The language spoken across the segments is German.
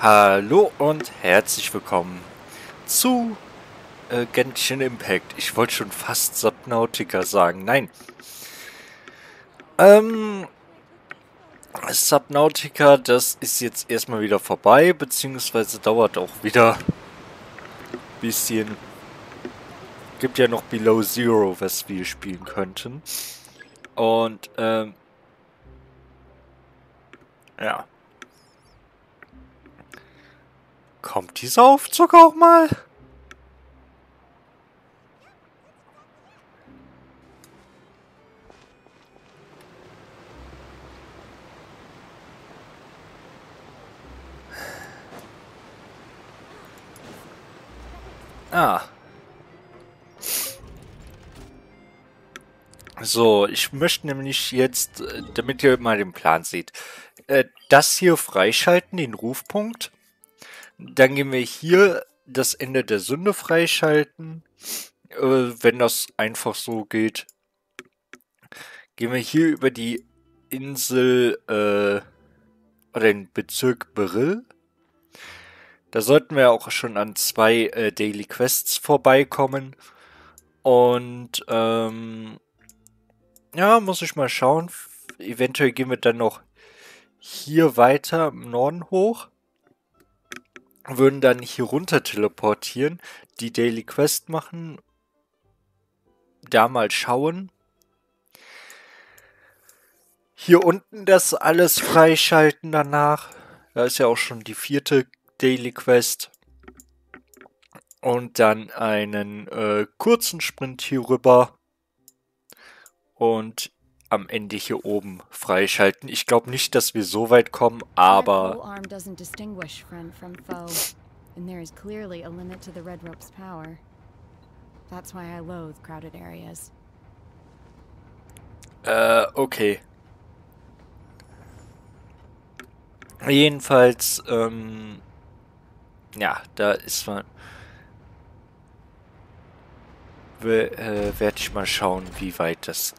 Hallo und herzlich willkommen zu äh, Genshin Impact. Ich wollte schon fast Subnautica sagen. Nein. Ähm, Subnautica, das ist jetzt erstmal wieder vorbei, beziehungsweise dauert auch wieder ein bisschen. Gibt ja noch Below Zero, was wir spielen könnten. Und, ähm, ja. Kommt dieser Aufzug auch mal? Ah. So, ich möchte nämlich jetzt, äh, damit ihr mal den Plan seht, äh, das hier freischalten, den Rufpunkt. Dann gehen wir hier das Ende der Sünde freischalten. Äh, wenn das einfach so geht, gehen wir hier über die Insel äh, oder den Bezirk Beryl. Da sollten wir auch schon an zwei äh, Daily Quests vorbeikommen. Und ähm, ja, muss ich mal schauen. Eventuell gehen wir dann noch hier weiter im Norden hoch würden dann hier runter teleportieren, die Daily Quest machen, da mal schauen. Hier unten das alles freischalten danach. Da ist ja auch schon die vierte Daily Quest. Und dann einen äh, kurzen Sprint hier rüber. Und am Ende hier oben freischalten. Ich glaube nicht, dass wir so weit kommen, aber... Äh, okay. Jedenfalls, ähm... Ja, da ist man... Äh, werde ich mal schauen, wie weit das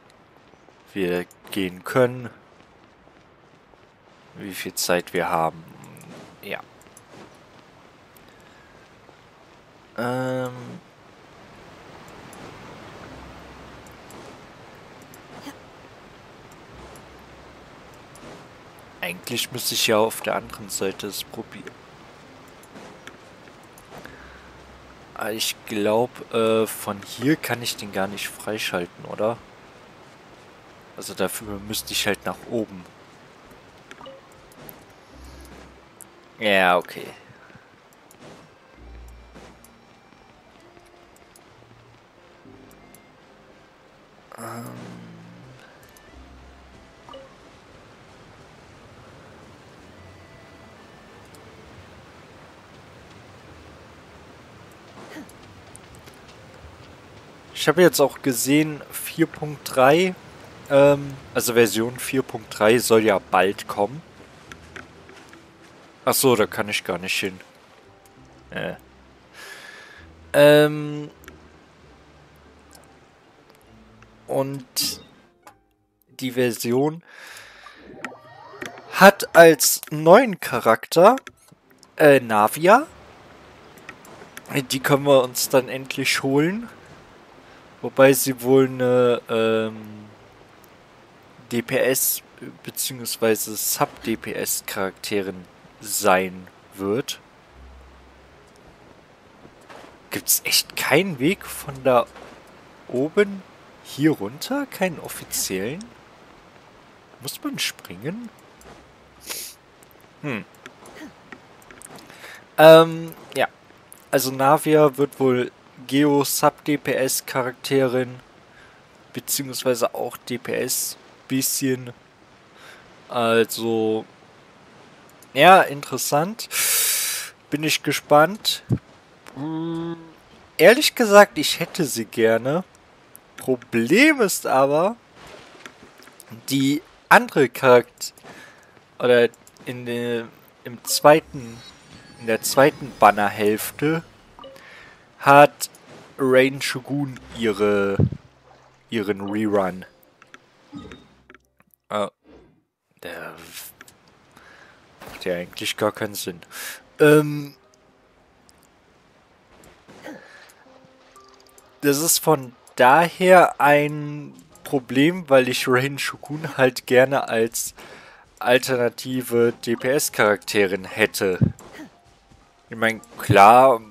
wir gehen können. Wie viel Zeit wir haben. Ja. Ähm... Eigentlich müsste ich ja auf der anderen Seite es probieren. Aber ich glaube, äh, von hier kann ich den gar nicht freischalten, oder? Also dafür müsste ich halt nach oben. Ja, okay. Ähm. Ich habe jetzt auch gesehen, 4.3 ähm, also Version 4.3 soll ja bald kommen. Ach so, da kann ich gar nicht hin. Äh. Ähm. Und die Version hat als neuen Charakter äh, Navia. Die können wir uns dann endlich holen. Wobei sie wohl eine ähm, DPS bzw. Sub-DPS-Charakteren sein wird. Gibt es echt keinen Weg von da oben hier runter? Keinen offiziellen? Muss man springen? Hm. Ähm, ja. Also Navia wird wohl Geo-Sub-DPS-Charakterin beziehungsweise auch DPS bisschen. Also, ja, interessant. Bin ich gespannt. Hm, ehrlich gesagt, ich hätte sie gerne. Problem ist aber, die andere Charakter oder in der, im zweiten in der zweiten Bannerhälfte hat Rain Shogun ihre ihren Rerun. Ah. Der macht ja eigentlich gar keinen Sinn. Ähm, das ist von daher ein Problem, weil ich Rain Shukun halt gerne als alternative DPS-Charakterin hätte. Ich meine, klar,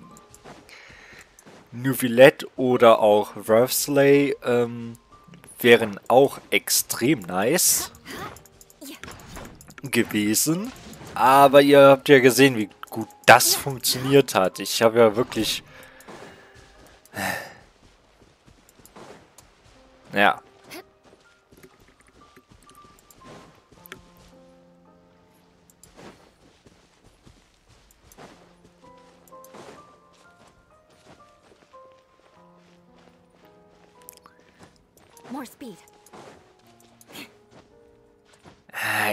Nuvilette oder auch Wrathsley ähm, wären auch extrem nice gewesen. Aber ihr habt ja gesehen, wie gut das funktioniert hat. Ich habe ja wirklich... Ja.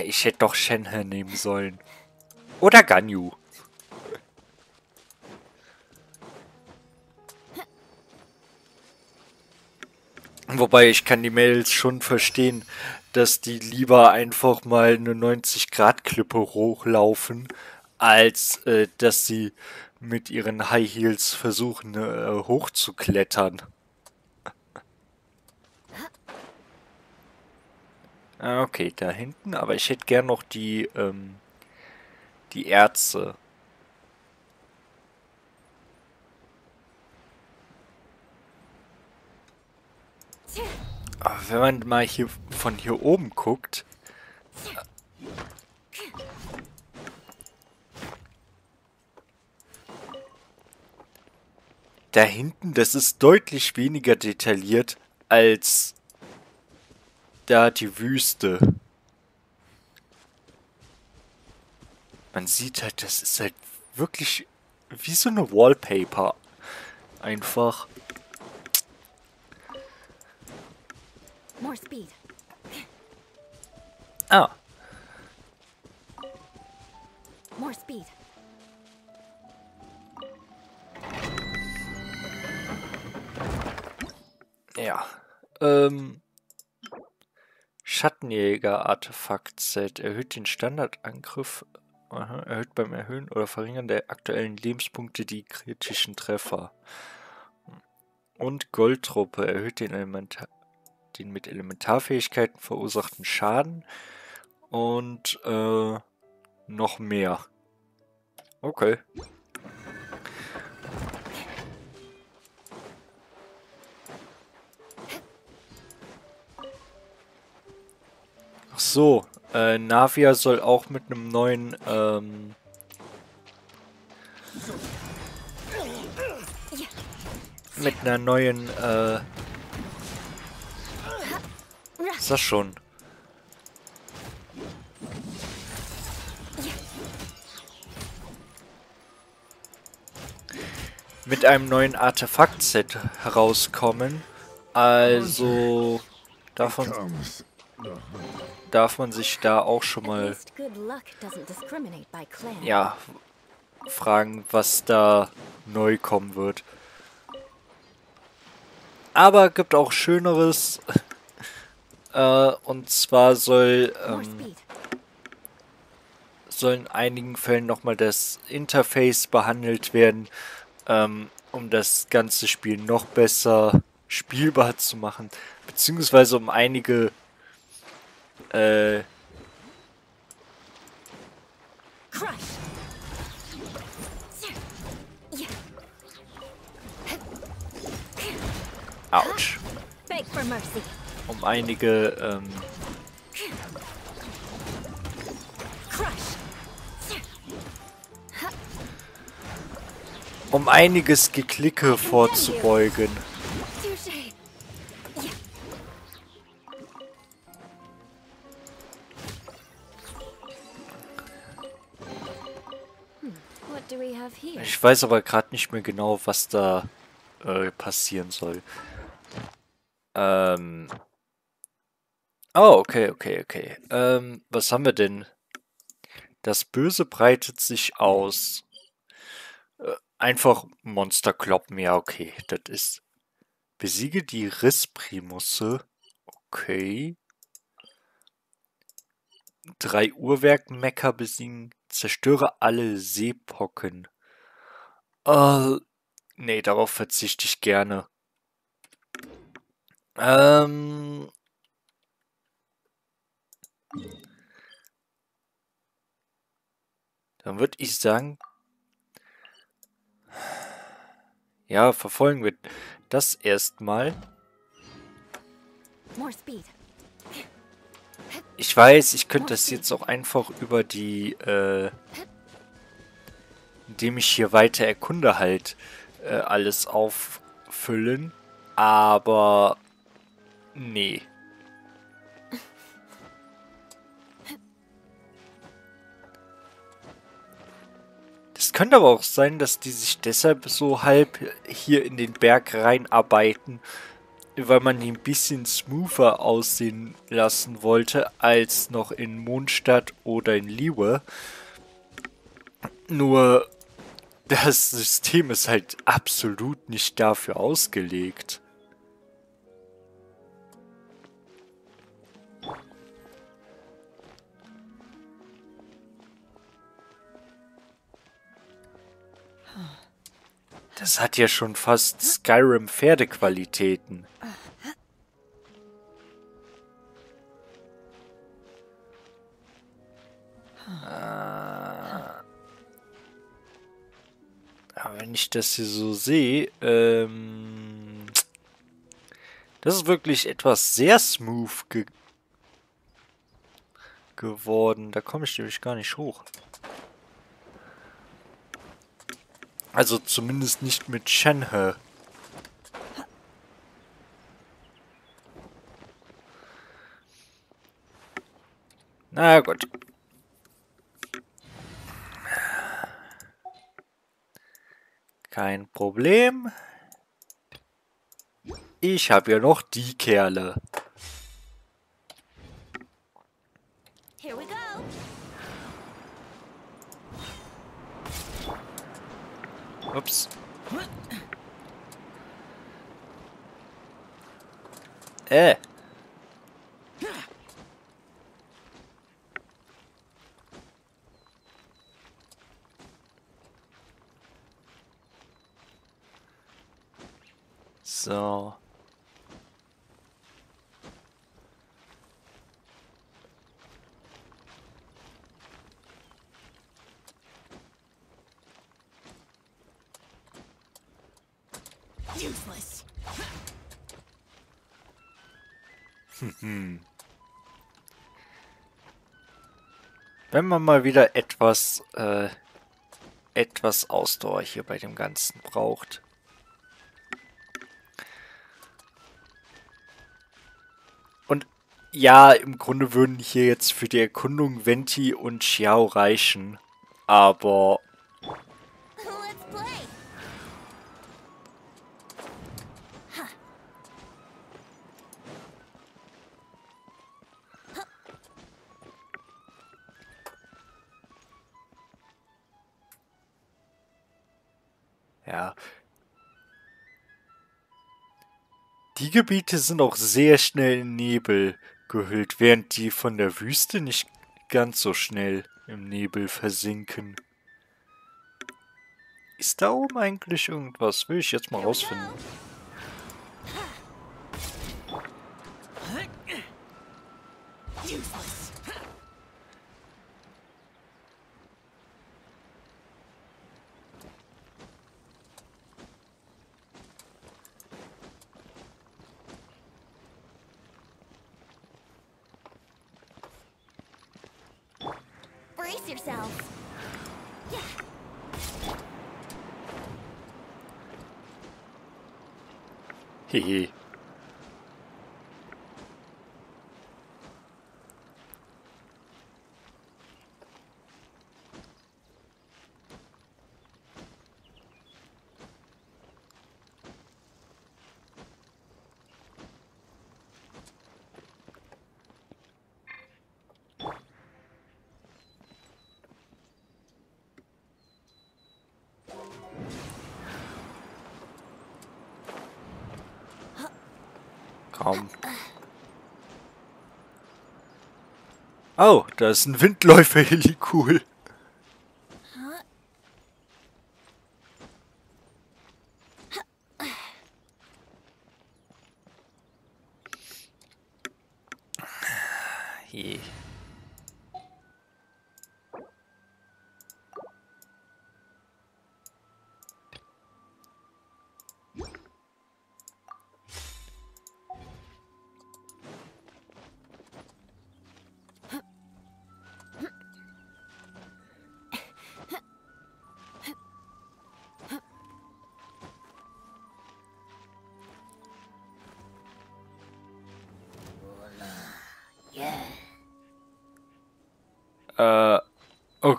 Ich hätte doch Shenhe nehmen sollen. Oder Ganyu. Wobei ich kann die Mädels schon verstehen, dass die lieber einfach mal eine 90-Grad-Klippe hochlaufen, als äh, dass sie mit ihren High Heels versuchen äh, hochzuklettern. Ah, Okay, da hinten, aber ich hätte gern noch die, ähm, die Ärzte. Aber wenn man mal hier von hier oben guckt. Da hinten, das ist deutlich weniger detailliert als da die Wüste. Man sieht halt, das ist halt wirklich wie so eine Wallpaper. Einfach. More speed. Ah, More speed. ja. Ähm. Schattenjäger-Artefakt-Set erhöht den Standardangriff, aha, erhöht beim Erhöhen oder Verringern der aktuellen Lebenspunkte die kritischen Treffer. Und Goldtruppe erhöht den, Elementar den mit Elementarfähigkeiten verursachten Schaden und äh, noch mehr. Okay. Ach so, äh, Navia soll auch mit einem neuen, ähm, mit einer neuen, äh, ist das schon? Mit einem neuen Artefakt-Set herauskommen. Also davon. Darf man sich da auch schon mal ja fragen, was da neu kommen wird. Aber gibt auch Schöneres. äh, und zwar soll ähm, soll in einigen Fällen nochmal das Interface behandelt werden, ähm, um das ganze Spiel noch besser spielbar zu machen, beziehungsweise um einige äh, mercy. um einige ähm, um einiges Geklicke vorzubeugen. Ich weiß aber gerade nicht mehr genau, was da äh, passieren soll. Ähm. Oh, okay, okay, okay. Ähm, was haben wir denn? Das Böse breitet sich aus. Äh, einfach Monster kloppen, ja, okay. Das ist. Besiege die Rissprimusse. Okay. Drei Uhrwerk-Mecker besiegen. Zerstöre alle Seepocken. Uh, nee, darauf verzichte ich gerne. Ähm. Dann würde ich sagen, ja, verfolgen wir das erstmal. Ich weiß, ich könnte das jetzt auch einfach über die, äh, indem ich hier weiter erkunde halt, äh, alles auffüllen. Aber, nee. Es könnte aber auch sein, dass die sich deshalb so halb hier in den Berg reinarbeiten, weil man ihn ein bisschen smoother aussehen lassen wollte als noch in Mondstadt oder in Liwe. Nur das System ist halt absolut nicht dafür ausgelegt. Das hat ja schon fast Skyrim Pferdequalitäten. Ah. Aber wenn ich das hier so sehe, ähm, das ist wirklich etwas sehr smooth ge geworden. Da komme ich nämlich gar nicht hoch. Also zumindest nicht mit Shenhe. Na gut. Kein Problem. Ich habe ja noch die Kerle. Ups. Äh. So. Useless. Hm. Wenn man mal wieder etwas, äh, etwas Ausdauer hier bei dem Ganzen braucht. Und ja, im Grunde würden hier jetzt für die Erkundung Venti und Xiao reichen. Aber Gebiete sind auch sehr schnell in Nebel gehüllt, während die von der Wüste nicht ganz so schnell im Nebel versinken. Ist da oben eigentlich irgendwas? Will ich jetzt mal rausfinden. Useless. Hehe. Oh, da ist ein Windläufer-Heli, cool.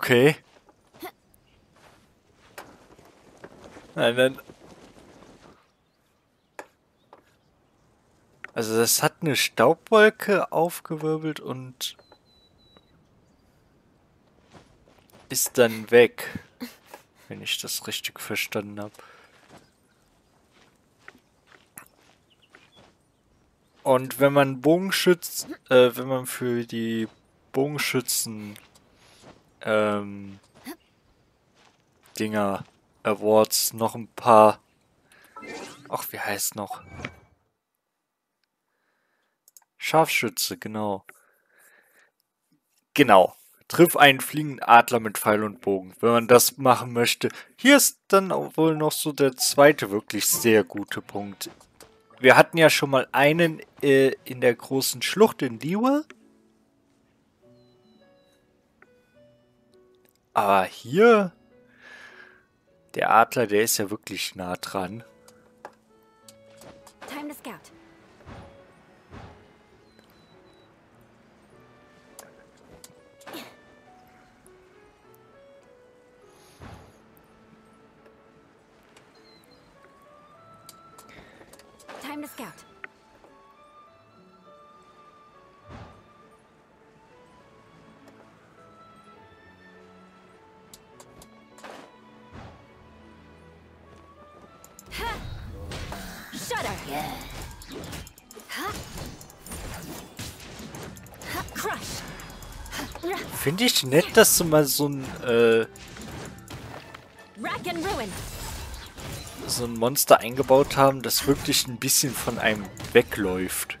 Okay. Nein, dann. Also das hat eine Staubwolke aufgewirbelt und ist dann weg, wenn ich das richtig verstanden habe. Und wenn man Bogenschütz, äh, wenn man für die Bogenschützen ähm, Dinger Awards noch ein paar. Ach, wie heißt noch? Scharfschütze, genau. Genau. Triff einen fliegenden Adler mit Pfeil und Bogen, wenn man das machen möchte. Hier ist dann wohl noch so der zweite wirklich sehr gute Punkt. Wir hatten ja schon mal einen äh, in der großen Schlucht in Liwa. Aber hier, der Adler, der ist ja wirklich nah dran. Time to scout. Time to scout. Finde ich nett, dass sie mal so ein, äh, so ein Monster eingebaut haben, das wirklich ein bisschen von einem wegläuft.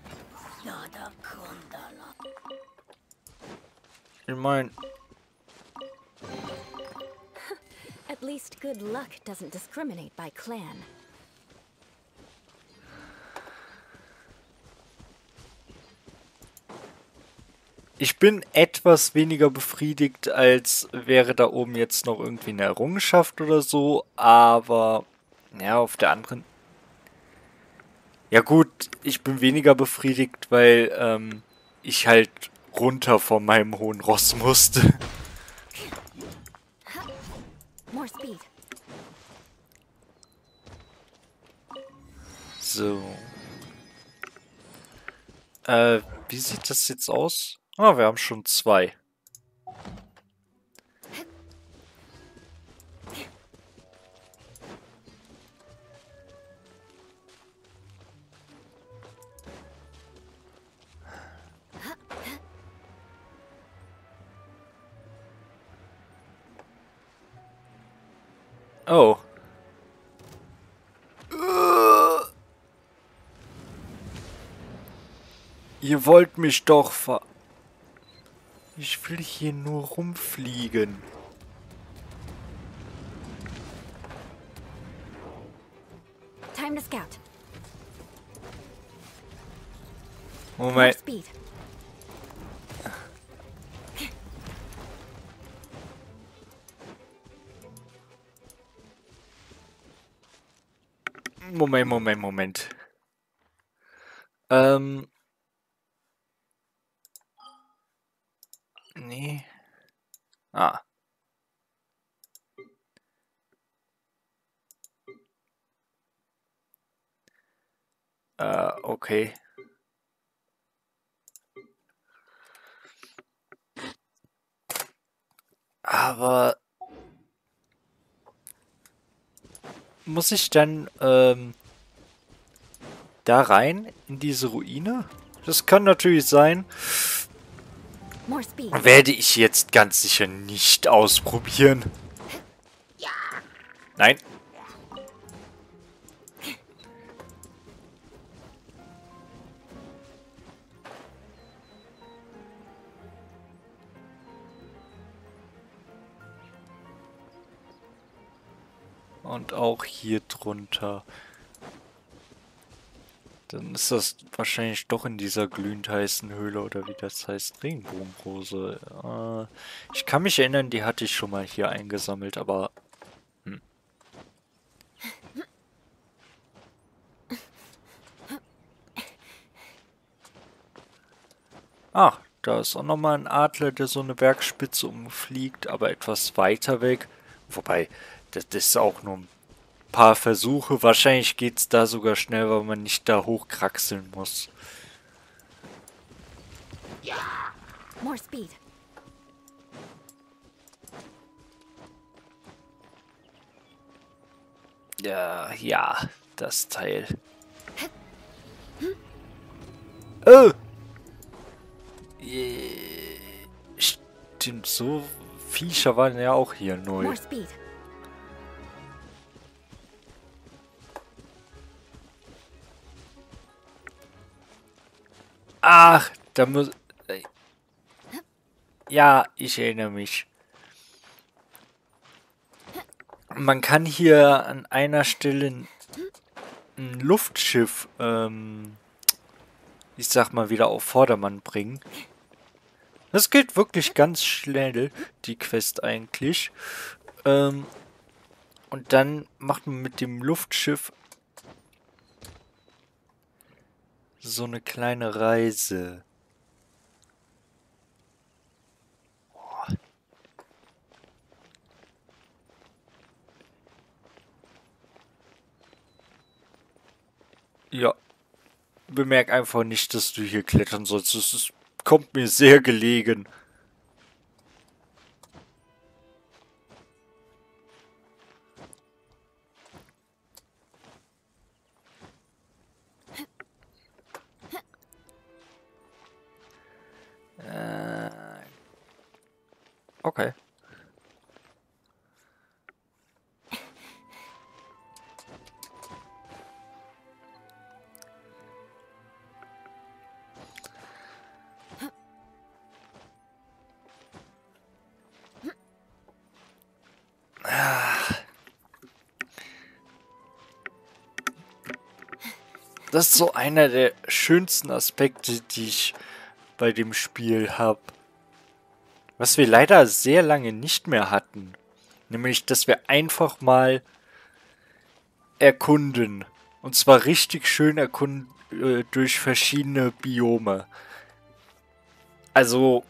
Ich meine, At least good luck doesn't discriminate by clan. Ich bin etwas weniger befriedigt, als wäre da oben jetzt noch irgendwie eine Errungenschaft oder so, aber ja, auf der anderen. Ja gut, ich bin weniger befriedigt, weil ähm, ich halt runter von meinem hohen Ross musste. So. Äh, wie sieht das jetzt aus? Ah, wir haben schon zwei. Oh. Ihr wollt mich doch ver... Ich will hier nur rumfliegen. Muss ich dann ähm, da rein in diese Ruine? Das kann natürlich sein. Werde ich jetzt ganz sicher nicht ausprobieren. Hier drunter. Dann ist das wahrscheinlich doch in dieser glühend heißen Höhle oder wie das heißt, Regenbogenrose. Äh, ich kann mich erinnern, die hatte ich schon mal hier eingesammelt, aber... Hm. Ach, da ist auch nochmal ein Adler, der so eine Bergspitze umfliegt, aber etwas weiter weg. Wobei, das ist auch nur ein paar Versuche. Wahrscheinlich geht es da sogar schnell, weil man nicht da hochkraxeln muss. More speed. Ja, ja, das Teil. Oh! Stimmt, so Viecher waren ja auch hier neu. More speed. Ach, da muss... Ja, ich erinnere mich. Man kann hier an einer Stelle ein, Luftschiff, ähm, ich sag mal, wieder auf Vordermann bringen. Das geht wirklich ganz schnell, die Quest eigentlich. Ähm, und dann macht man mit dem Luftschiff so eine kleine Reise. Boah. Ja. Bemerk einfach nicht, dass du hier klettern sollst. Es kommt mir sehr gelegen. Äh, okay. Das ist so einer der schönsten Aspekte, die ich bei dem Spiel habe. Was wir leider sehr lange nicht mehr hatten. Nämlich, dass wir einfach mal erkunden. Und zwar richtig schön erkunden äh, durch verschiedene Biome. Also...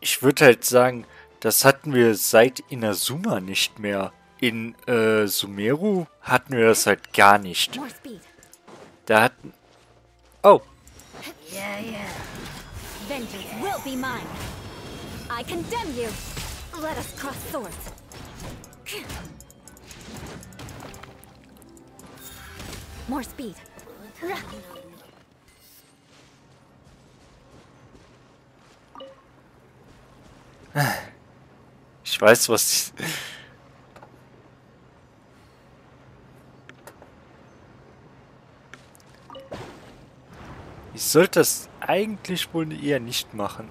Ich würde halt sagen, das hatten wir seit Inazuma nicht mehr. In äh, Sumeru hatten wir das halt gar nicht. More speed. Da hatten... Oh, Yeah, yeah. Vengeance will be mine. I condemn you. Let us cross swords. More speed. ich weiß, was... Ich Ich sollte das eigentlich wohl eher nicht machen.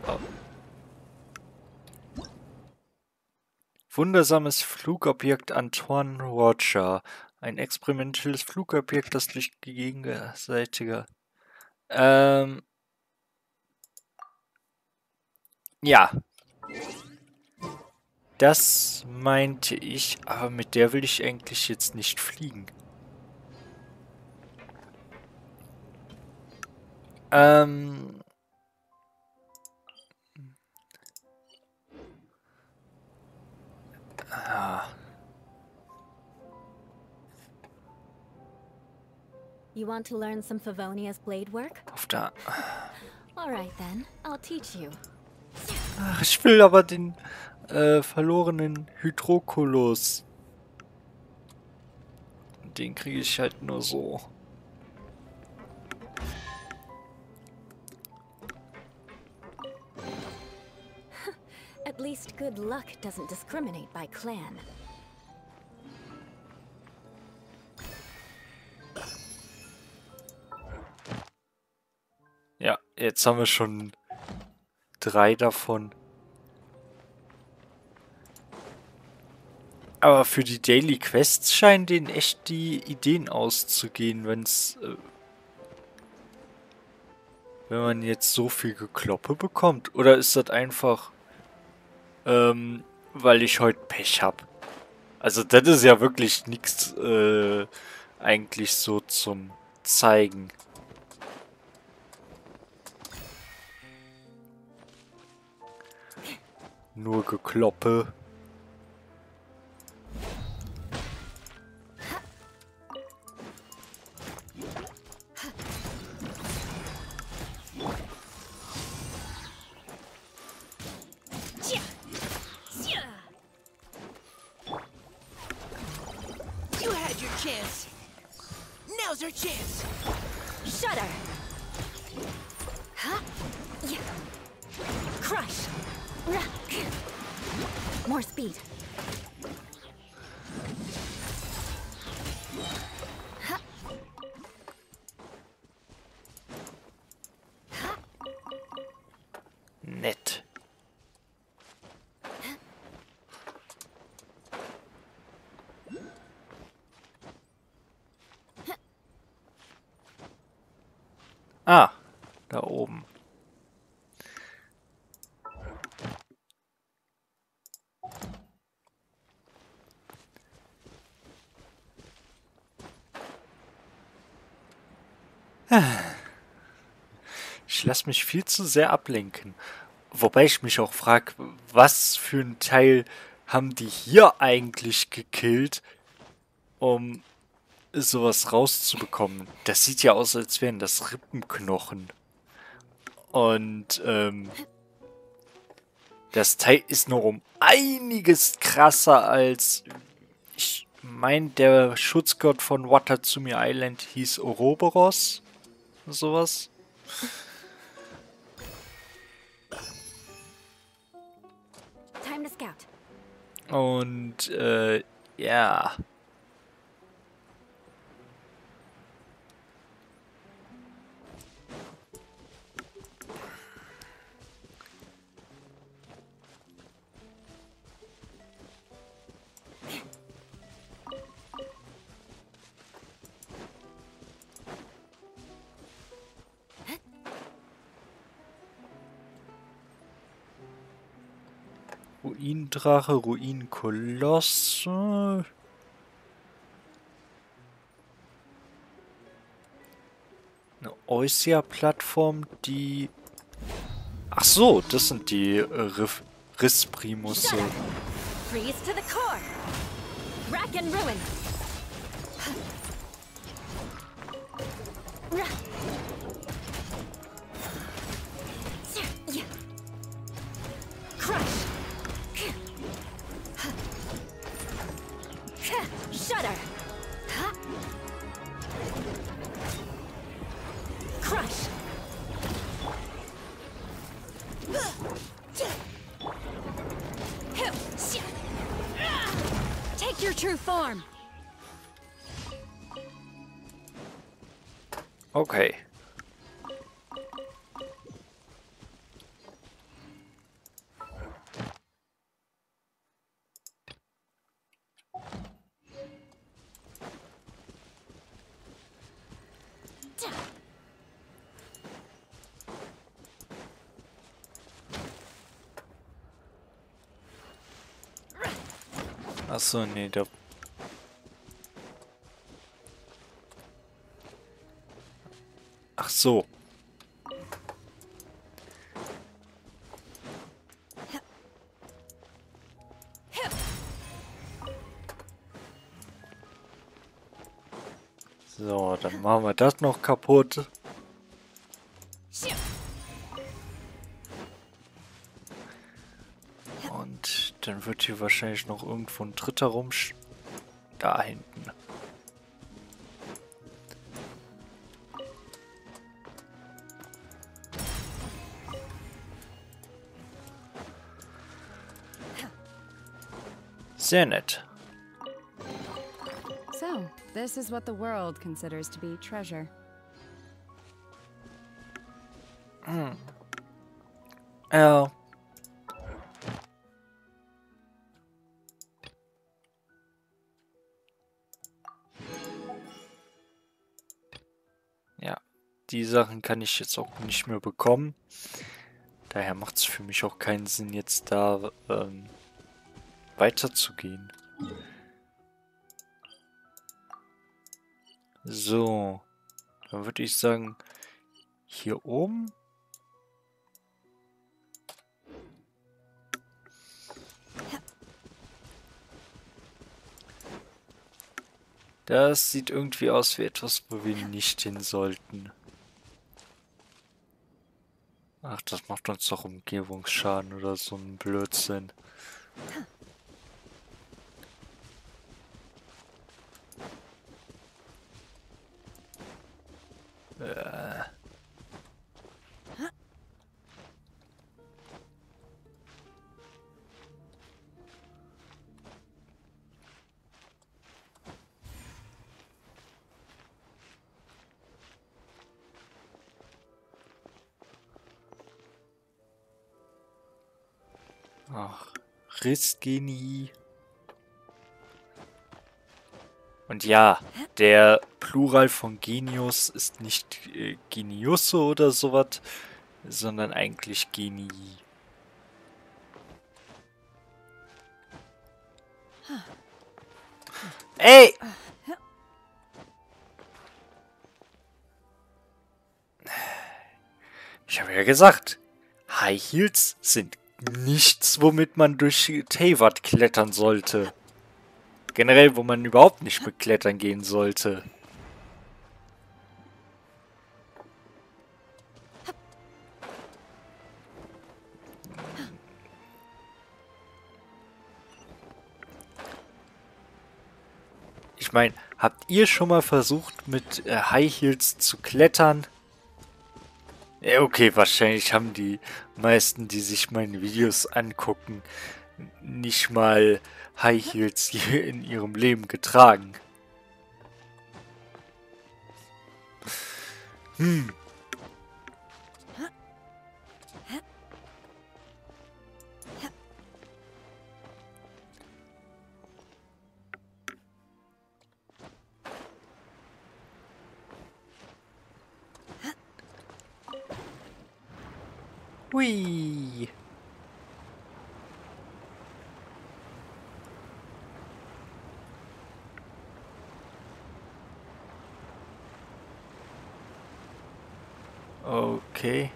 Wundersames Flugobjekt Antoine Roger. Ein experimentelles Flugobjekt, das durch gegenseitige... Ähm... Ja. Das meinte ich, aber mit der will ich eigentlich jetzt nicht fliegen. Ähm. Ah, You want to learn some Favonia's blade work? auf der. Alright then, I'll teach you. Ach, ich will aber den äh, verlorenen Hydrokulus. Den kriege ich halt nur so. Good luck doesn't discriminate by clan. Ja, jetzt haben wir schon drei davon. Aber für die Daily Quests scheinen denen echt die Ideen auszugehen, wenn's, äh, wenn man jetzt so viel Gekloppe bekommt. Oder ist das einfach, ähm, weil ich heute Pech hab? Also das ist ja wirklich nichts äh, eigentlich so zum Zeigen. Nur Gekloppe. Ah, da oben. Ich lasse mich viel zu sehr ablenken. Wobei ich mich auch frage, was für ein Teil haben die hier eigentlich gekillt, um sowas rauszubekommen? Das sieht ja aus, als wären das Rippenknochen. Und ähm, das Teil ist noch um einiges krasser als. Ich meine, der Schutzgott von Watatsumi Island hieß Ouroboros. Sowas. Time to scout. Und äh, ja. Ruinendrache, Ruinenkolosse. Eine Oisia-Plattform, die... Ach so, das sind die äh, Riff Rissprimusse. Rack and ruin. Shudder. Crush. Take your true form. Okay. Achso, nee, da. Ach so. So, dann machen wir das noch kaputt. Wird hier wahrscheinlich noch irgendwo ein dritter rumsch... Da hinten. Sehr nett. So, this is what the world considers to be treasure. Sachen kann ich jetzt auch nicht mehr bekommen. Daher macht es für mich auch keinen Sinn, jetzt da ähm, weiterzugehen. So, dann würde ich sagen, hier oben Das sieht irgendwie aus wie etwas, wo wir nicht hin sollten. Ach, das macht uns doch Umgebungsschaden oder so ein Blödsinn. Äh. Ach, Rissgenie. Und ja, der Plural von Genius ist nicht äh, Geniusse oder sowas, sondern eigentlich Genii. Ey! Ich habe ja gesagt, High Heels sind nichts, womit man durch Teyvat klettern sollte. Generell, wo man überhaupt nicht mit Klettern gehen sollte. Ich meine, habt ihr schon mal versucht, mit äh, High Heels zu klettern? Ja, okay, wahrscheinlich haben die meisten, die sich meine Videos angucken, nicht mal High Heels hier in ihrem Leben getragen. Hm. Hui. Okay.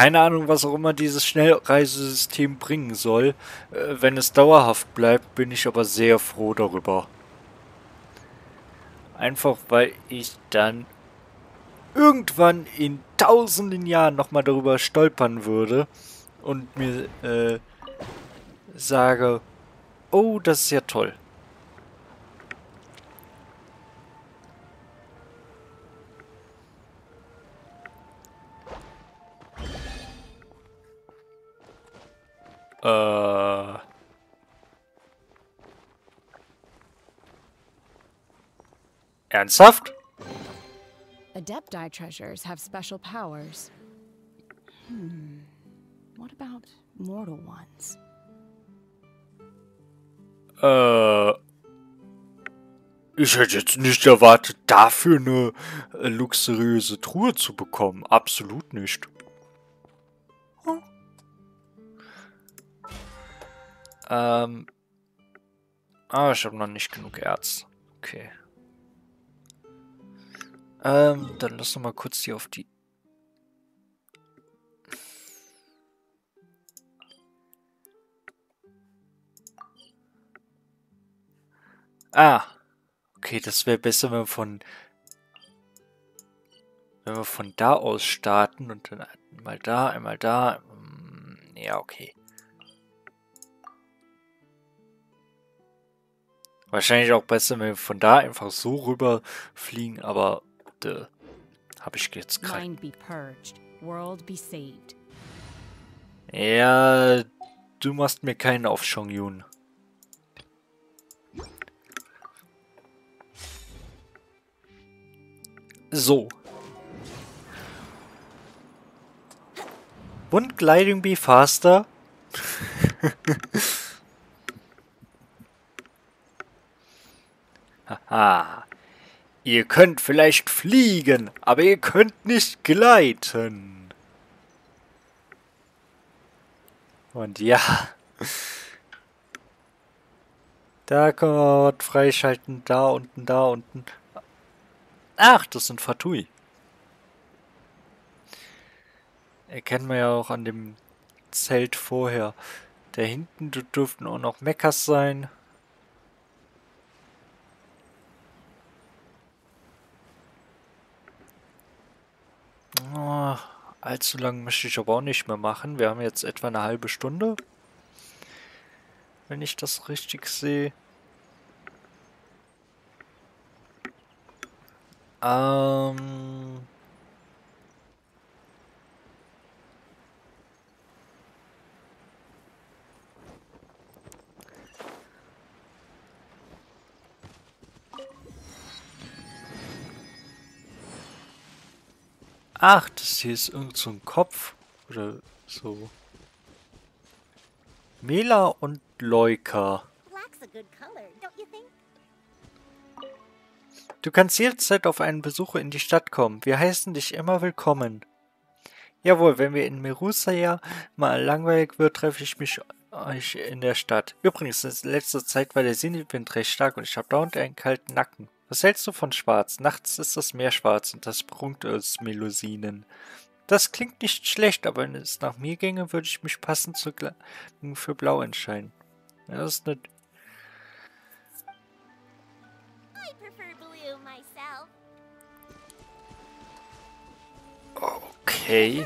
Keine Ahnung, was auch immer dieses Schnellreisesystem bringen soll. Äh, wenn es dauerhaft bleibt, bin ich aber sehr froh darüber. Einfach weil ich dann irgendwann in tausenden Jahren nochmal darüber stolpern würde und mir äh, sage, oh, das ist ja toll. Ernsthaft? Adepti treasures have special powers. Hmm. What about mortal ones? Äh. Ich hätte jetzt nicht erwartet, dafür eine äh, luxuriöse Truhe zu bekommen. Absolut nicht. Hm. Ähm. Ah, ich habe noch nicht genug Erz. Okay. Ähm, dann lass noch mal kurz hier auf die... Ah. Okay, das wäre besser, wenn wir von... Wenn wir von da aus starten und dann einmal da, einmal da. Hm, ja, okay. Wahrscheinlich auch besser, wenn wir von da einfach so rüber fliegen, aber äh, habe ich jetzt gerade. Ja, du machst mir keinen auf Yun. So. Won't gliding be faster? Haha. Ihr könnt vielleicht fliegen, aber ihr könnt nicht gleiten. Und ja. Da können wir was freischalten. Da unten, da unten. Ach, das sind Fatui. Erkennen wir ja auch an dem Zelt vorher. Da hinten dürften auch noch Meckers sein. Oh, allzu lang möchte ich aber auch nicht mehr machen. Wir haben jetzt etwa eine halbe Stunde. Wenn ich das richtig sehe. Ähm... Ach, das hier ist irgend so ein Kopf. Oder so. Mela und Leuka. Du kannst jederzeit auf einen Besuch in die Stadt kommen. Wir heißen dich immer willkommen. Jawohl, wenn wir in Merusaya mal langweilig wird, treffe ich mich euch in der Stadt. Übrigens, in letzter Zeit war der Sinnewind recht stark und ich habe dauernd einen kalten Nacken. Was hältst du von Schwarz? Nachts ist das Meer schwarz und das prunkt aus Melusinen. Das klingt nicht schlecht, aber wenn es nach mir ginge, würde ich mich passend Kleidung für Blau entscheiden. Ja, das ist myself. Okay.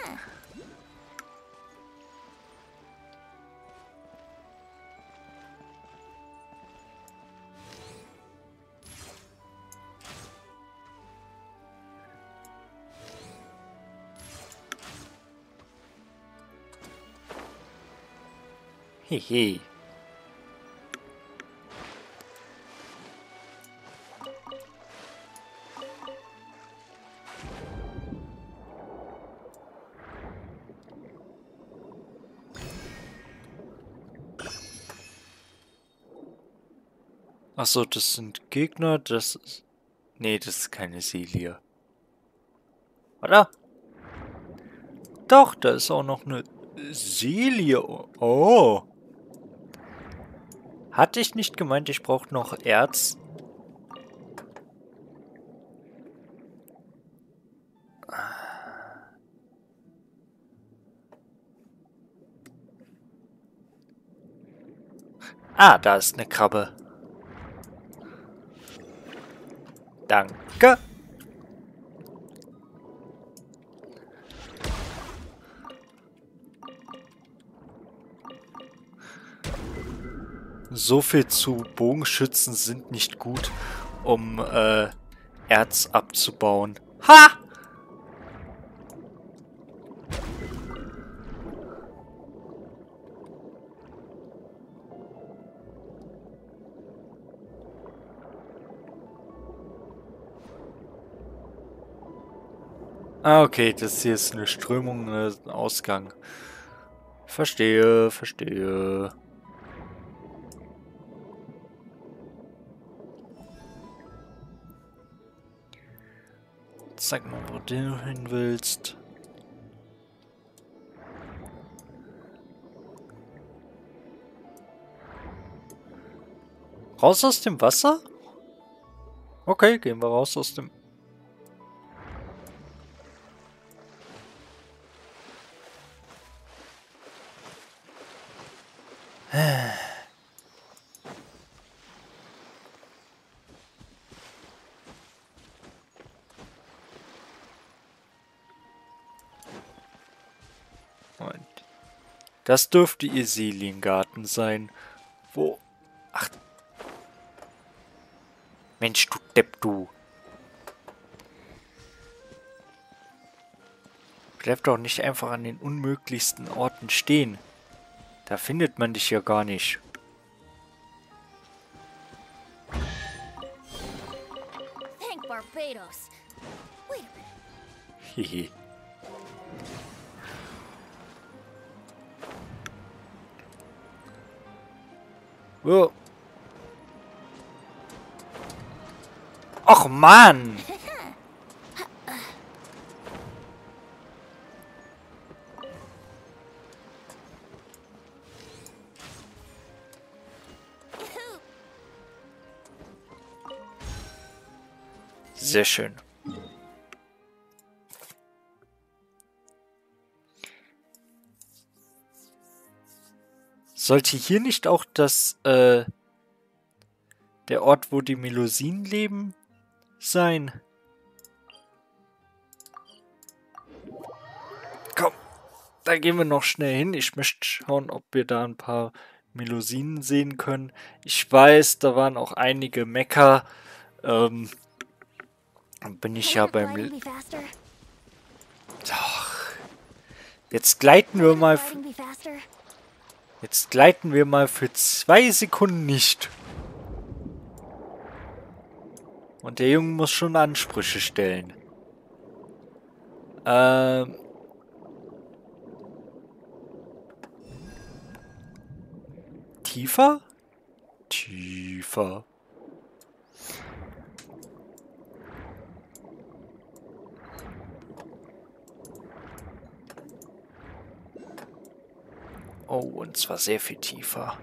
Hehe. Achso, das sind Gegner, das ist... Nee, das ist keine Selie. Oder? Doch, da ist auch noch eine Selie. Oh. Hatte ich nicht gemeint, ich brauche noch Erz? Ah, da ist eine Krabbe. Danke. So viel zu Bogenschützen sind nicht gut, um äh, Erz abzubauen. Ha! Ah, okay, das hier ist eine Strömung, ein Ausgang. Verstehe, verstehe. Sag mal, wo du hin willst. Raus aus dem Wasser? Okay, gehen wir raus aus dem... das dürfte ihr Seliengarten sein. Wo... Ach... Mensch, du Depp, du. Bleib doch nicht einfach an den unmöglichsten Orten stehen. Da findet man dich ja gar nicht. Thank Barbados. Hehe. Oh. Och Mann! Sehr schön. Sollte hier nicht auch das, äh, der Ort, wo die Melusinen leben, sein? Komm, da gehen wir noch schnell hin. Ich möchte schauen, ob wir da ein paar Melusinen sehen können. Ich weiß, da waren auch einige Mecker. Ähm, bin ich ja beim... Doch. Jetzt gleiten wir mal... Jetzt gleiten wir mal für zwei Sekunden nicht. Und der Junge muss schon Ansprüche stellen. Ähm. Tiefer? Tiefer. Oh, und zwar sehr viel tiefer.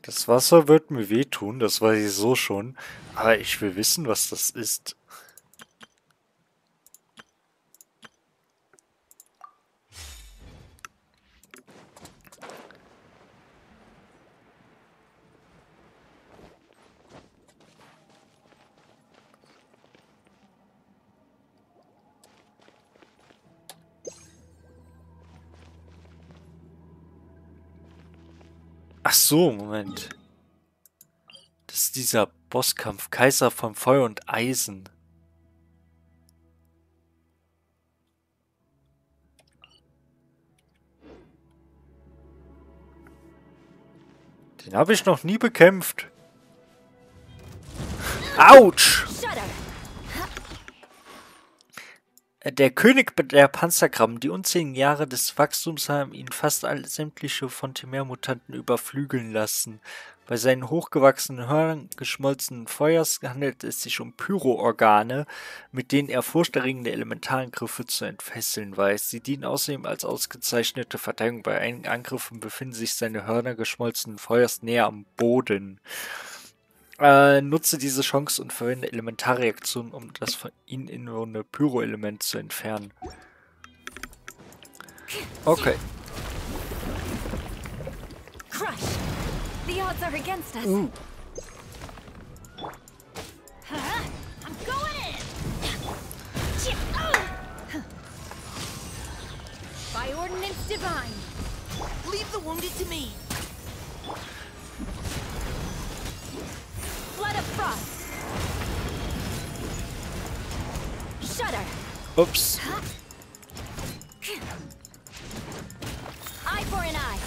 Das Wasser wird mir wehtun, das weiß ich so schon. Aber ich will wissen, was das ist. So, Moment. Das ist dieser Bosskampf, Kaiser von Feuer und Eisen. Den habe ich noch nie bekämpft. Autsch! Der König der Panzerkrabben, die unzähligen Jahre des Wachstums haben ihn fast alle sämtliche Fontimer-Mutanten überflügeln lassen. Bei seinen hochgewachsenen Hörnern geschmolzenen Feuers handelt es sich um Pyroorgane, mit denen er furchterregende Elementarangriffe zu entfesseln weiß. Sie dienen außerdem als ausgezeichnete Verteidigung. Bei einigen Angriffen befinden sich seine Hörner geschmolzenen Feuers näher am Boden. Äh, nutze diese Chance und verwende Elementarreaktionen, um das von ihnen innewohnende Pyro-Element zu entfernen. Okay. Crush! The odds are against us. Uh. By ordinance divine! Leave the wounded to me. Flood of frost! Shudder! Ups. Eye for an eye!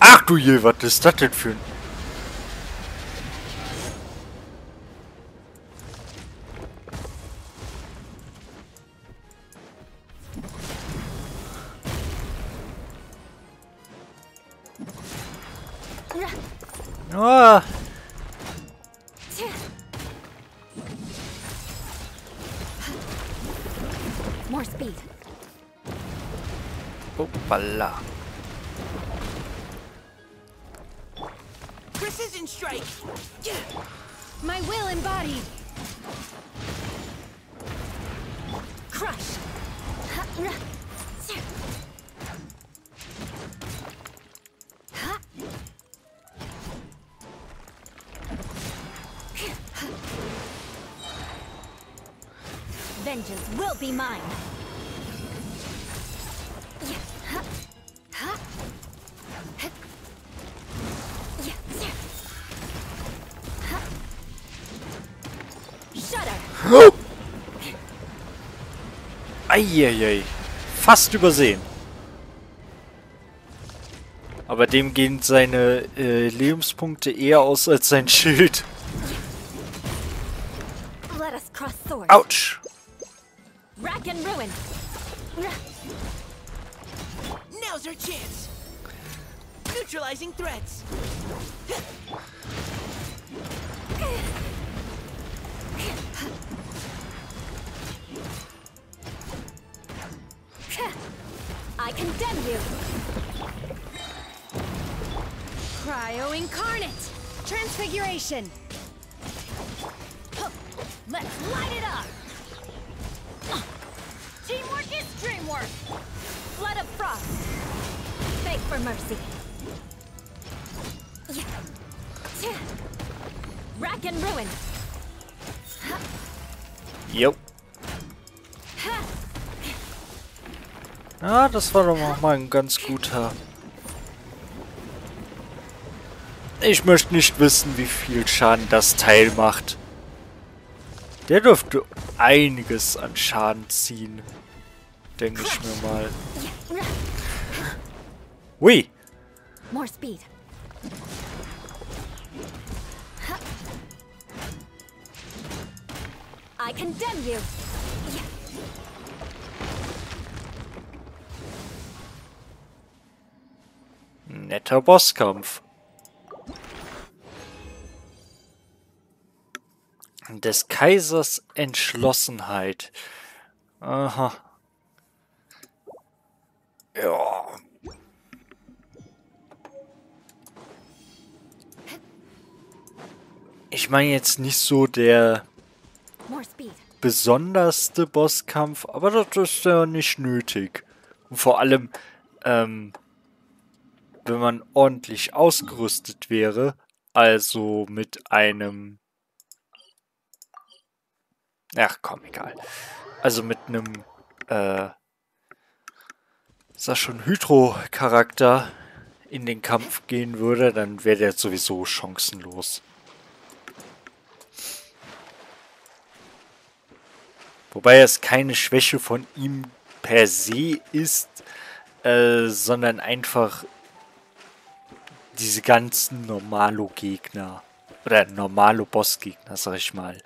Ach du je, was ist das denn für ein... Ah, More speed. hoppala. Precision strike. Yeah. My will embodied. Crush. Be mine. Eieiei. Fast übersehen. Aber dem gehen seine äh, Lebenspunkte eher aus als sein Schild. Let ruin. Now's our chance. Neutralizing threats. I condemn you. Cryo incarnate! Transfiguration! For mercy. Rack and ruin. Jo. Ja, das war doch noch mal ein ganz guter. Ich möchte nicht wissen, wie viel Schaden das Teil macht. Der dürfte einiges an Schaden ziehen. Denke ich mir mal. Ui. More speed. I condemn you. Netter Bosskampf. Des Kaisers Entschlossenheit. Aha. Ja. Ich meine jetzt nicht so der besonderste Bosskampf, aber das ist ja nicht nötig. Und vor allem, ähm, wenn man ordentlich ausgerüstet wäre, also mit einem... Ach komm, egal. Also mit einem, äh, sag schon, Hydro-Charakter in den Kampf gehen würde, dann wäre der sowieso chancenlos. Wobei es keine Schwäche von ihm per se ist, äh, sondern einfach diese ganzen Normalo-Gegner oder Normalo-Boss-Gegner, sag ich mal.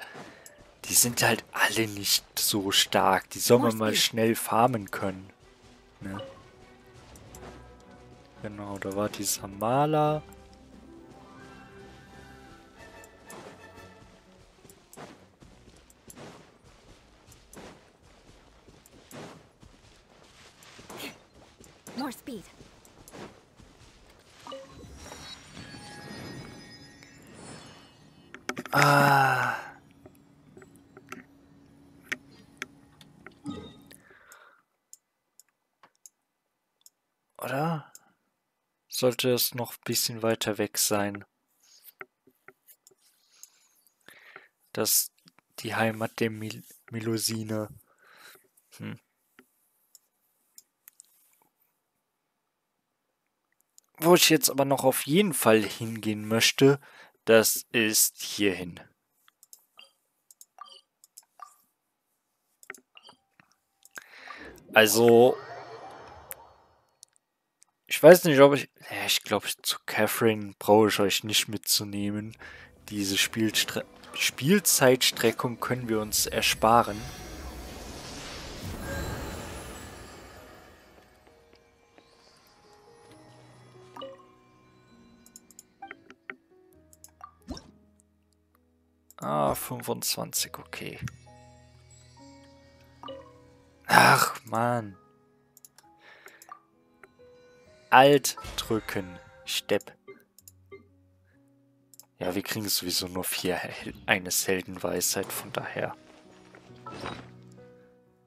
Die sind halt alle nicht so stark. Die soll man mal schnell farmen können. Ne? Genau, da war dieser Maler. More speed. Ah. Oder? Sollte es noch ein bisschen weiter weg sein. Das die Heimat der Mil Melusine. Hm. Wo ich jetzt aber noch auf jeden Fall hingehen möchte, das ist hierhin. Also, ich weiß nicht, ob ich... Ja, ich glaube, zu Catherine brauche ich euch nicht mitzunehmen. Diese Spielstre Spielzeitstreckung können wir uns ersparen. Ah, 25, okay. Ach, Mann. Alt drücken. Stepp. Ja, wir kriegen sowieso nur vier Hel eines Heldenweisheit, von daher.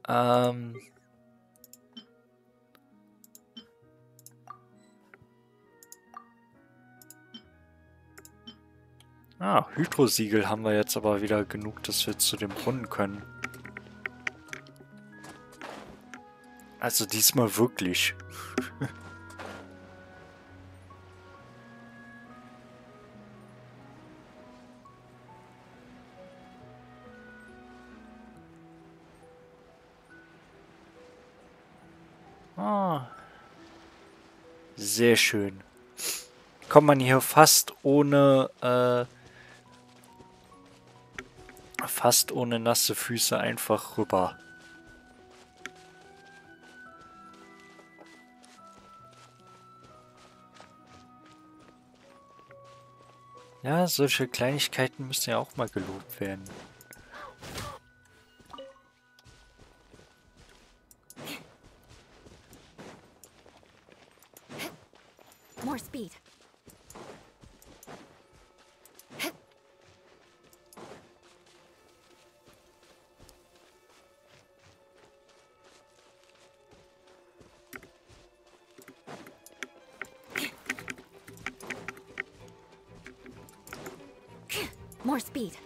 Ähm. Ah, Hydrosiegel haben wir jetzt aber wieder genug, dass wir zu dem Brunnen können. Also diesmal wirklich. Ah. Sehr schön. Kommt man hier fast ohne äh, fast ohne nasse Füße einfach rüber. Ja, solche Kleinigkeiten müssen ja auch mal gelobt werden. More speed.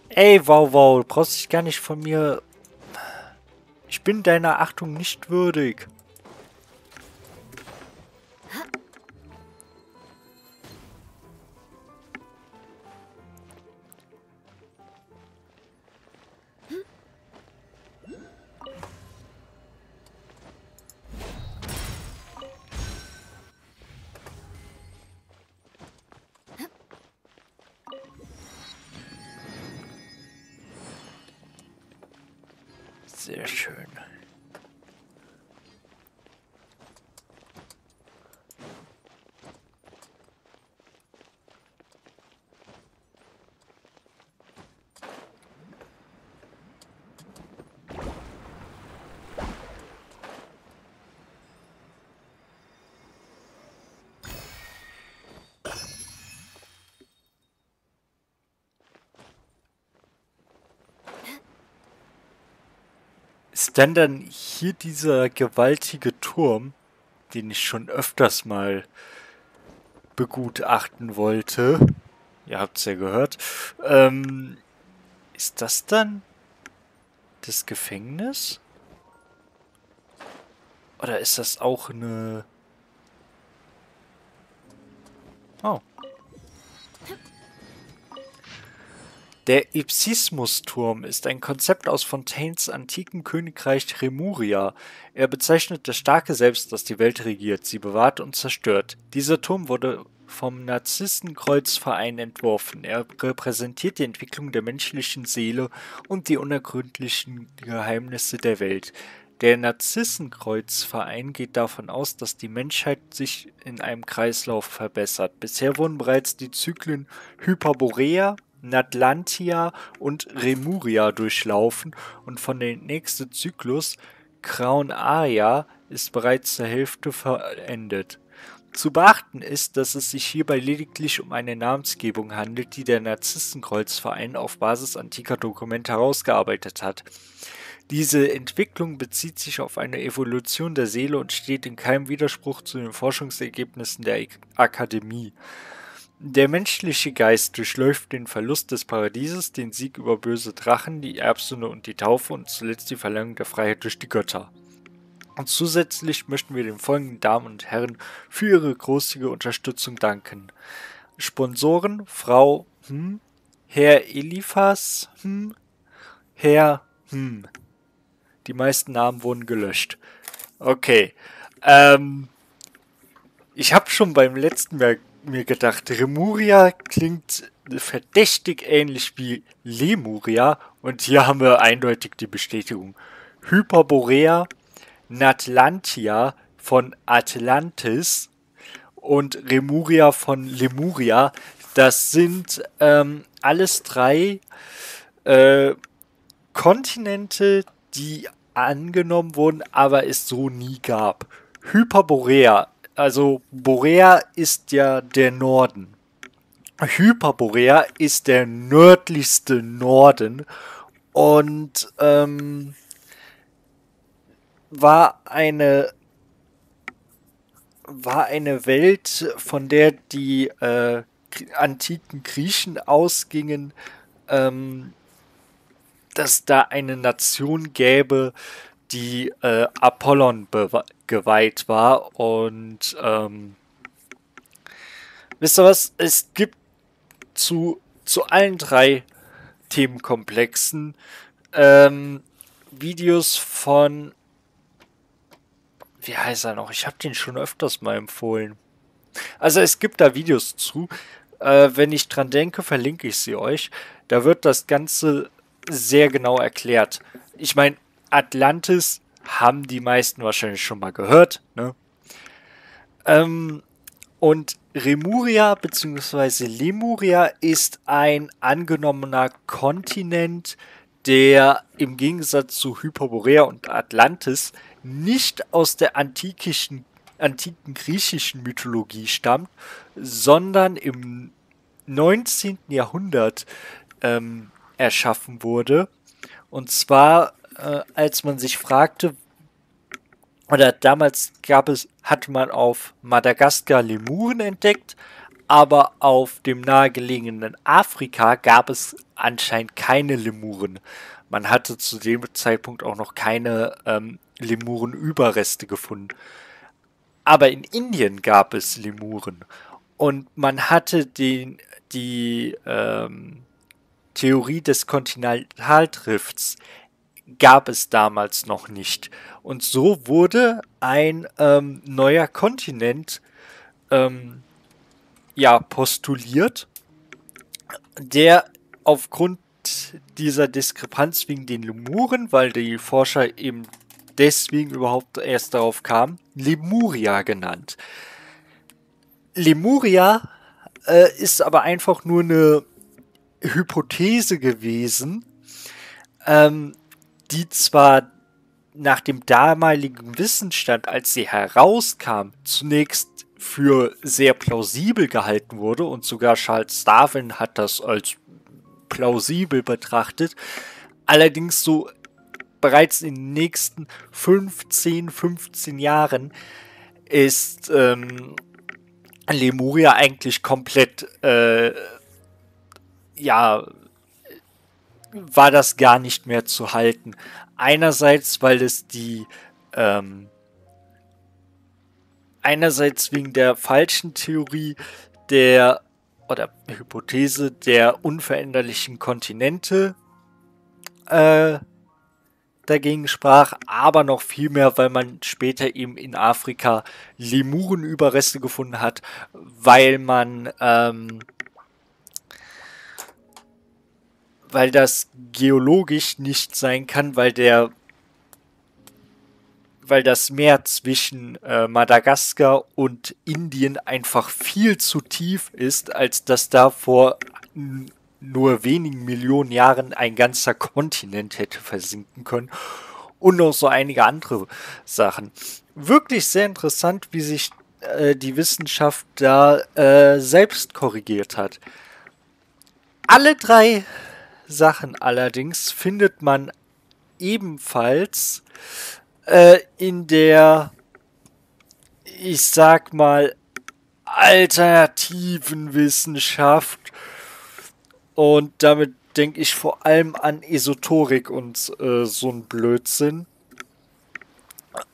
Ey, wow, wow, du brauchst dich gar nicht von mir... Ich bin deiner Achtung nicht würdig. Denn dann hier dieser gewaltige Turm, den ich schon öfters mal begutachten wollte? Ihr habt's ja gehört. Ähm, ist das dann das Gefängnis? Oder ist das auch eine... Der Ipsismus-Turm ist ein Konzept aus Fontaines antiken Königreich Remuria. Er bezeichnet das starke Selbst, das die Welt regiert, sie bewahrt und zerstört. Dieser Turm wurde vom Narzissenkreuzverein entworfen. Er repräsentiert die Entwicklung der menschlichen Seele und die unergründlichen Geheimnisse der Welt. Der Narzissenkreuzverein geht davon aus, dass die Menschheit sich in einem Kreislauf verbessert. Bisher wurden bereits die Zyklen Hyperborea, Natlantia und Remuria durchlaufen und von der nächste Zyklus Crown Aria ist bereits zur Hälfte verendet. Zu beachten ist, dass es sich hierbei lediglich um eine Namensgebung handelt, die der Narzissenkreuzverein auf Basis antiker Dokumente herausgearbeitet hat. Diese Entwicklung bezieht sich auf eine Evolution der Seele und steht in keinem Widerspruch zu den Forschungsergebnissen der Akademie. Der menschliche Geist durchläuft den Verlust des Paradieses, den Sieg über böse Drachen, die Erbsünde und die Taufe und zuletzt die Verlangung der Freiheit durch die Götter. Und zusätzlich möchten wir den folgenden Damen und Herren für ihre großzügige Unterstützung danken. Sponsoren Frau hm, Herr Eliphas hm, Herr hm. Die meisten Namen wurden gelöscht. Okay. Ähm, ich habe schon beim letzten Mal mir gedacht, Remuria klingt verdächtig ähnlich wie Lemuria und hier haben wir eindeutig die Bestätigung. Hyperborea, Natlantia von Atlantis und Remuria von Lemuria. Das sind ähm, alles drei äh, Kontinente, die angenommen wurden, aber es so nie gab. Hyperborea also Borea ist ja der Norden. Hyperborea ist der nördlichste Norden und ähm, war eine war eine Welt, von der die äh, antiken Griechen ausgingen, ähm, dass da eine Nation gäbe, die äh, Apollon geweiht war. Und ähm, wisst ihr was? Es gibt zu, zu allen drei Themenkomplexen ähm, Videos von wie heißt er noch? Ich habe den schon öfters mal empfohlen. Also es gibt da Videos zu. Äh, wenn ich dran denke, verlinke ich sie euch. Da wird das Ganze sehr genau erklärt. Ich meine, Atlantis haben die meisten wahrscheinlich schon mal gehört. Ne? Ähm, und Remuria bzw. Lemuria ist ein angenommener Kontinent, der im Gegensatz zu Hyperborea und Atlantis nicht aus der antikischen, antiken griechischen Mythologie stammt, sondern im 19. Jahrhundert ähm, erschaffen wurde. Und zwar, äh, als man sich fragte, oder damals gab es, hatte man auf Madagaskar Lemuren entdeckt, aber auf dem nahegelegenen Afrika gab es anscheinend keine Lemuren. Man hatte zu dem Zeitpunkt auch noch keine ähm, Lemurenüberreste gefunden. Aber in Indien gab es Lemuren. Und man hatte den, die ähm, Theorie des Kontinentaldrifts gab es damals noch nicht. Und so wurde ein ähm, neuer Kontinent ähm, ja, postuliert, der aufgrund dieser Diskrepanz wegen den Lemuren, weil die Forscher eben deswegen überhaupt erst darauf kamen, Lemuria genannt. Lemuria äh, ist aber einfach nur eine Hypothese gewesen, ähm, die zwar nach dem damaligen Wissensstand, als sie herauskam, zunächst für sehr plausibel gehalten wurde und sogar Charles Darwin hat das als plausibel betrachtet. Allerdings so bereits in den nächsten 15, 15 Jahren ist ähm, Lemuria eigentlich komplett, äh, ja, war das gar nicht mehr zu halten. Einerseits, weil es die, ähm, einerseits wegen der falschen Theorie der oder Hypothese der unveränderlichen Kontinente äh, dagegen sprach, aber noch viel mehr, weil man später eben in Afrika Lemurenüberreste gefunden hat, weil man ähm, weil das geologisch nicht sein kann, weil der weil das Meer zwischen äh, Madagaskar und Indien einfach viel zu tief ist, als dass da vor nur wenigen Millionen Jahren ein ganzer Kontinent hätte versinken können. Und noch so einige andere Sachen. Wirklich sehr interessant, wie sich äh, die Wissenschaft da äh, selbst korrigiert hat. Alle drei Sachen allerdings findet man ebenfalls äh, in der, ich sag mal, alternativen Wissenschaft. Und damit denke ich vor allem an Esoterik und äh, so ein Blödsinn.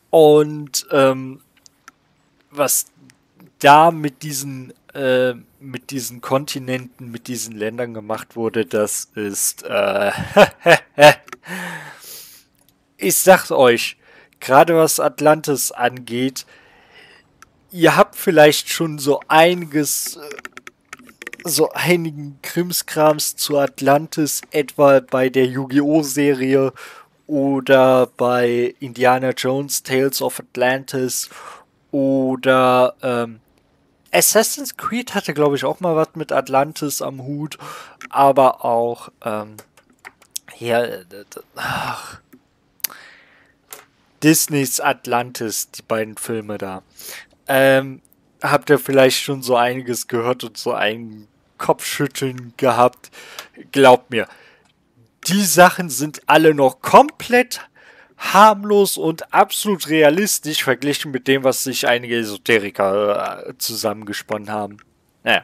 Und ähm, was da mit diesen äh, mit diesen Kontinenten, mit diesen Ländern gemacht wurde, das ist äh, ich sag's euch, gerade was Atlantis angeht, ihr habt vielleicht schon so einiges, äh, so einigen Krimskrams zu Atlantis, etwa bei der Yu-Gi-Oh! Serie oder bei Indiana Jones Tales of Atlantis oder ähm, Assassin's Creed hatte, glaube ich, auch mal was mit Atlantis am Hut, aber auch ähm, hier, äh, ach, Disneys Atlantis, die beiden Filme da. Ähm, habt ihr vielleicht schon so einiges gehört und so ein Kopfschütteln gehabt? Glaubt mir, die Sachen sind alle noch komplett harmlos und absolut realistisch verglichen mit dem, was sich einige Esoteriker äh, zusammengesponnen haben. Naja.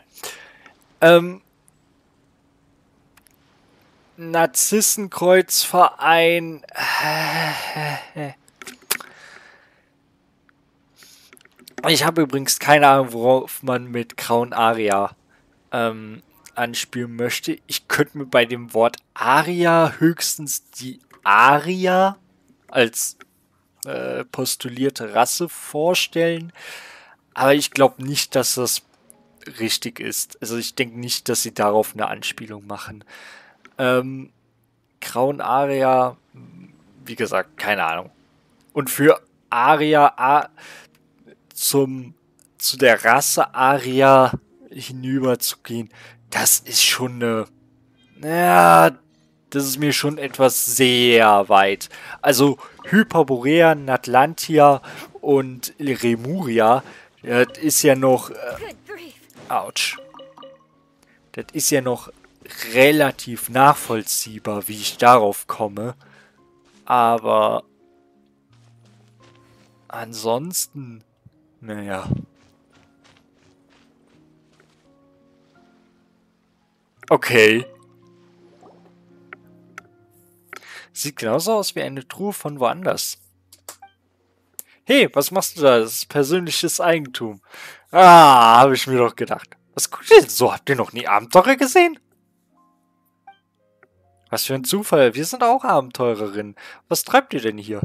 Ähm, Narzissenkreuzverein. Äh, Ich habe übrigens keine Ahnung, worauf man mit Grauen Aria ähm, anspielen möchte. Ich könnte mir bei dem Wort Aria höchstens die Aria als äh, postulierte Rasse vorstellen. Aber ich glaube nicht, dass das richtig ist. Also ich denke nicht, dass sie darauf eine Anspielung machen. Ähm, Grauen Aria, wie gesagt, keine Ahnung. Und für Aria A zum zu der Rasse Aria hinüber zu gehen, das ist schon eine. Naja, das ist mir schon etwas sehr weit. Also Hyperborea, Natlantia und Remuria, das ist ja noch. Äh, ouch. Das ist ja noch relativ nachvollziehbar, wie ich darauf komme. Aber ansonsten, naja. Okay. Sieht genauso aus wie eine Truhe von woanders. Hey, was machst du da? Das ist persönliches Eigentum. Ah, habe ich mir doch gedacht. Was guckt ihr so? Habt ihr noch nie Abenteurer gesehen? Was für ein Zufall. Wir sind auch Abenteurerinnen. Was treibt ihr denn hier?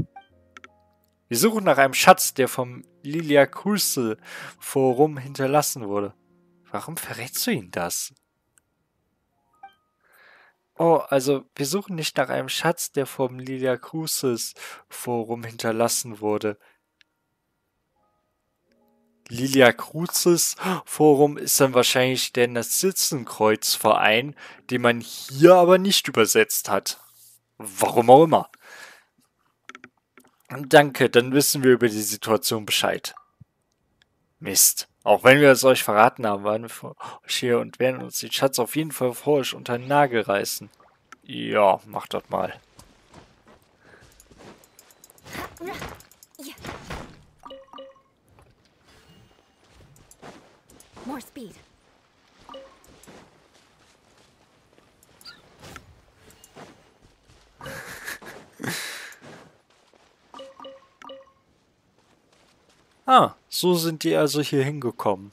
Wir suchen nach einem Schatz, der vom Lilia Kruse Forum hinterlassen wurde. Warum verrätst du ihnen das? Oh, also wir suchen nicht nach einem Schatz, der vom Lilia Cruces Forum hinterlassen wurde. Lilia Cruces Forum ist dann wahrscheinlich der Narzissenkreuzverein, den man hier aber nicht übersetzt hat. Warum auch immer. Danke, dann wissen wir über die Situation Bescheid. Mist. Auch wenn wir es euch verraten haben, waren wir vor euch hier und werden uns den Schatz auf jeden Fall vor euch unter den Nagel reißen. Ja, macht das mal. More speed. Ah, so sind die also hier hingekommen.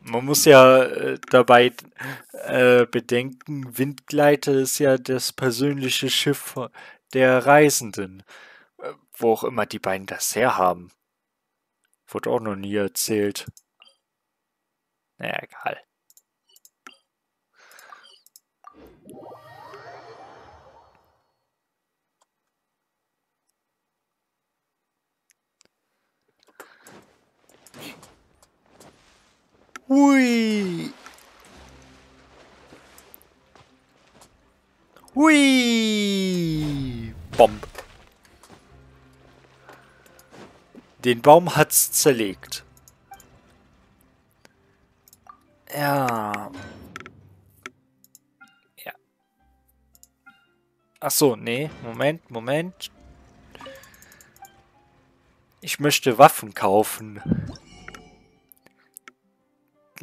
Man muss ja äh, dabei äh, bedenken, Windgleiter ist ja das persönliche Schiff der Reisenden. Äh, wo auch immer die beiden das herhaben. Wurde auch noch nie erzählt. Naja, egal. Hui. Hui. Bomb. Den Baum hat's zerlegt. Ja. Ja. Ach so, nee. Moment, Moment. Ich möchte Waffen kaufen.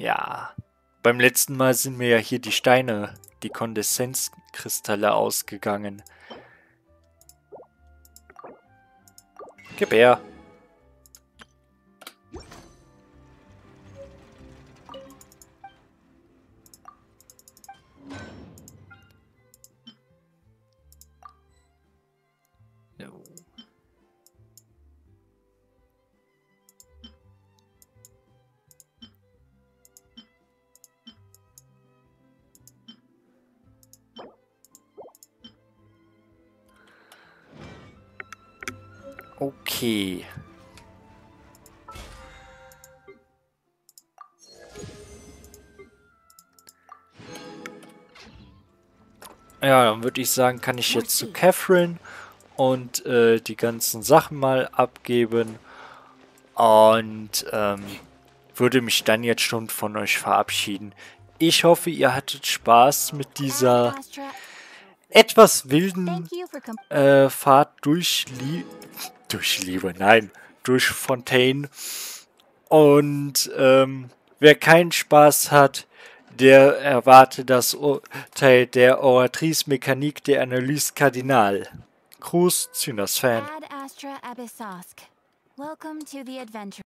Ja. Beim letzten Mal sind mir ja hier die Steine, die Kondensenzkristalle ausgegangen. Gib Okay. Ja, dann würde ich sagen, kann ich jetzt zu Catherine und äh, die ganzen Sachen mal abgeben. Und ähm, würde mich dann jetzt schon von euch verabschieden. Ich hoffe, ihr hattet Spaß mit dieser etwas wilden äh, Fahrt durch, Lie durch Liebe, nein, durch Fontaine. Und ähm, wer keinen Spaß hat, der erwarte das Urteil der Oratrice Mécanique der Analyse Kardinal. Gruß, Zynas Fan. Ad Astra. Welcome to the adventure.